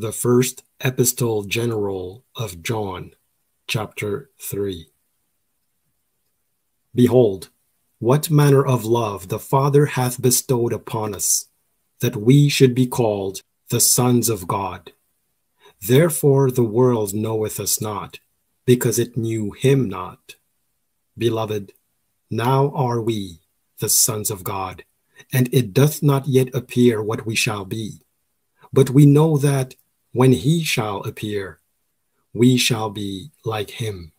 The First Epistle General of John, chapter 3. Behold, what manner of love the Father hath bestowed upon us, that we should be called the sons of God. Therefore the world knoweth us not, because it knew him not. Beloved, now are we the sons of God, and it doth not yet appear what we shall be. But we know that when he shall appear, we shall be like him.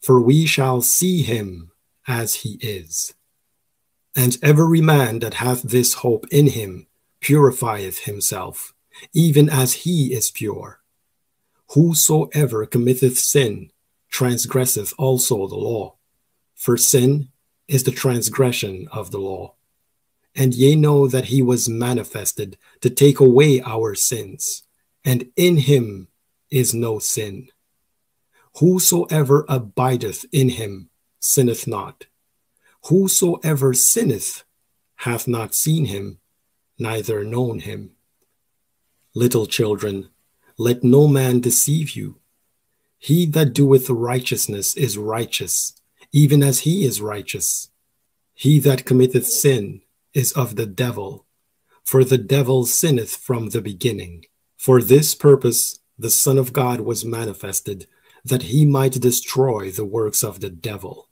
For we shall see him as he is. And every man that hath this hope in him purifieth himself, even as he is pure. Whosoever committeth sin transgresseth also the law, for sin is the transgression of the law. And ye know that he was manifested to take away our sins, and in him is no sin. Whosoever abideth in him sinneth not. Whosoever sinneth hath not seen him, neither known him. Little children, let no man deceive you. He that doeth righteousness is righteous, even as he is righteous. He that committeth sin is of the devil, for the devil sinneth from the beginning. For this purpose the Son of God was manifested, that he might destroy the works of the devil.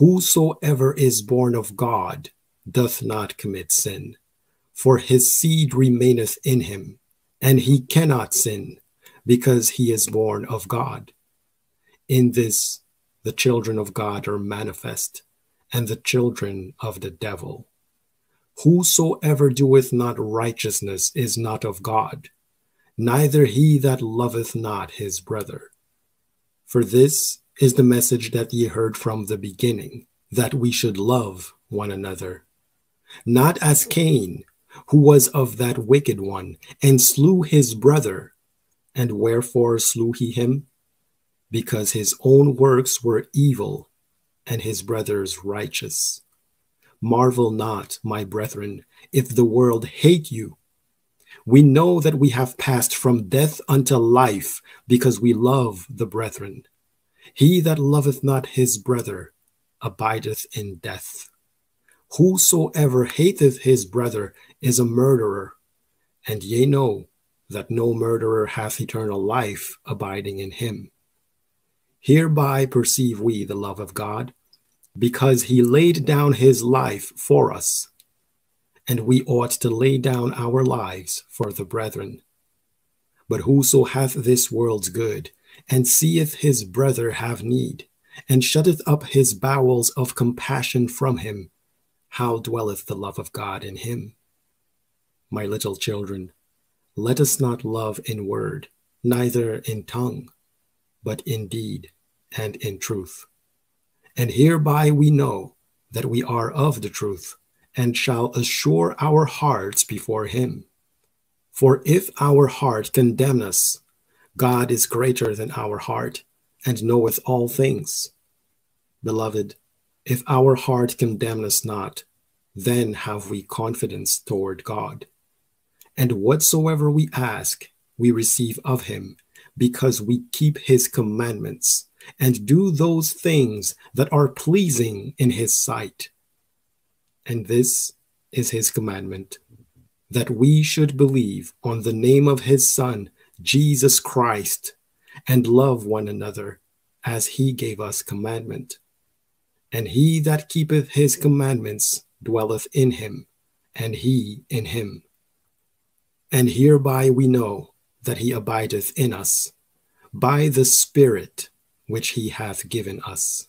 Whosoever is born of God doth not commit sin, for his seed remaineth in him, and he cannot sin, because he is born of God. In this the children of God are manifest, and the children of the devil. Whosoever doeth not righteousness is not of God, neither he that loveth not his brother. For this is the message that ye heard from the beginning, that we should love one another. Not as Cain, who was of that wicked one, and slew his brother. And wherefore slew he him? Because his own works were evil, and his brother's righteous. Marvel not, my brethren, if the world hate you. We know that we have passed from death unto life, because we love the brethren. He that loveth not his brother abideth in death. Whosoever hateth his brother is a murderer, and ye know that no murderer hath eternal life abiding in him. Hereby perceive we the love of God, because he laid down his life for us, and we ought to lay down our lives for the brethren. But whoso hath this world's good, and seeth his brother have need, and shutteth up his bowels of compassion from him, how dwelleth the love of God in him? My little children, let us not love in word, neither in tongue, but in deed and in truth. And hereby we know that we are of the truth, and shall assure our hearts before him. For if our heart condemn us, God is greater than our heart, and knoweth all things. Beloved, if our heart condemn us not, then have we confidence toward God. And whatsoever we ask, we receive of him, because we keep his commandments and do those things that are pleasing in his sight. And this is his commandment, that we should believe on the name of his Son, Jesus Christ, and love one another as he gave us commandment. And he that keepeth his commandments dwelleth in him, and he in him. And hereby we know that he abideth in us, by the Spirit which he hath given us.